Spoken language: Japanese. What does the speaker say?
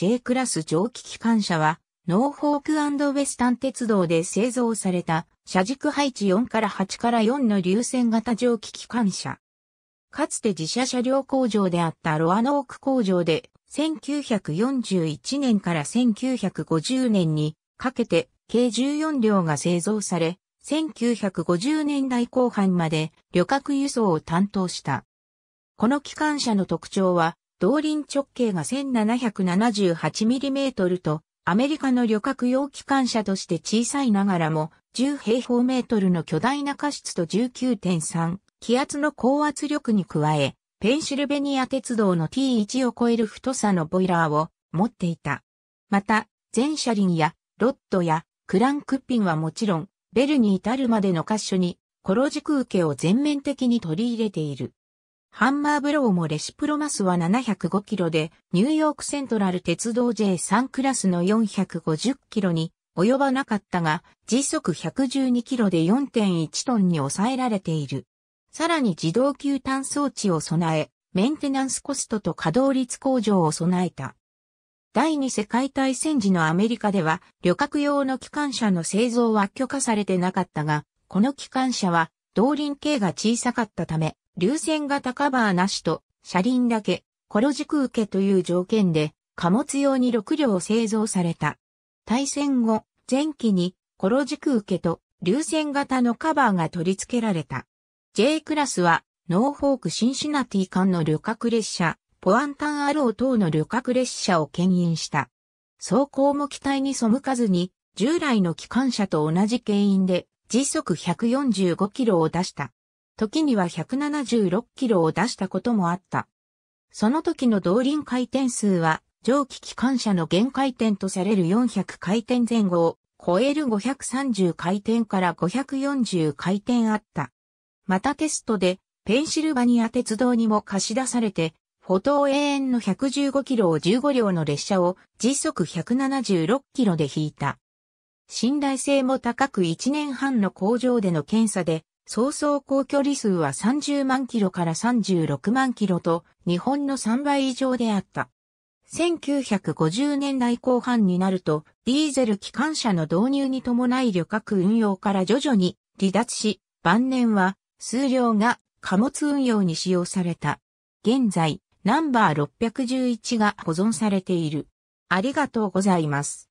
J クラス蒸気機関車は、ノーフォークウェスタン鉄道で製造された、車軸配置4から8から4の流線型蒸気機関車。かつて自社車両工場であったロアノーク工場で、1941年から1950年にかけて計14両が製造され、1950年代後半まで旅客輸送を担当した。この機関車の特徴は、動輪直径が 1778mm と、アメリカの旅客用機関車として小さいながらも、10平方メートルの巨大な過失と19.3気圧の高圧力に加え、ペンシルベニア鉄道の T1 を超える太さのボイラーを持っていた。また、全車輪やロッドやクランクッピンはもちろん、ベルに至るまでの箇所に、コロ軸受けを全面的に取り入れている。ハンマーブローもレシプロマスは705キロで、ニューヨークセントラル鉄道 J3 クラスの450キロに及ばなかったが、時速112キロで4.1トンに抑えられている。さらに自動給炭装置を備え、メンテナンスコストと稼働率向上を備えた。第二次世界大戦時のアメリカでは旅客用の機関車の製造は許可されてなかったが、この機関車は動輪径が小さかったため、流線型カバーなしと車輪だけ、コロ軸受けという条件で貨物用に6両製造された。大戦後、全機にコロ軸受けと流線型のカバーが取り付けられた。J クラスはノーフォークシンシナティ間の旅客列車、ポウハタンアロー等の旅客列車を牽引した。走行も期待に背かずに、従来の機関車と同じ牽引で時速145キロを出した。時には176キロを出したこともあった。その時の動輪回転数は、蒸気機関車の限界回転とされる400回転前後を超える530回転から540回転あった。またテストで、ペンシルバニア鉄道にも貸し出されて、フォト永遠の115キロを15両の列車を時速176キロで引いた。信頼性も高く1年半の工場での検査で総走行距離数は30万キロから36万キロと日本の3倍以上であった。1950年代後半になるとディーゼル機関車の導入に伴い旅客運用から徐々に離脱し、晩年は数量が貨物運用に使用された。現在、ナンバー611が保存されている。ありがとうございます。